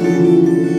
Música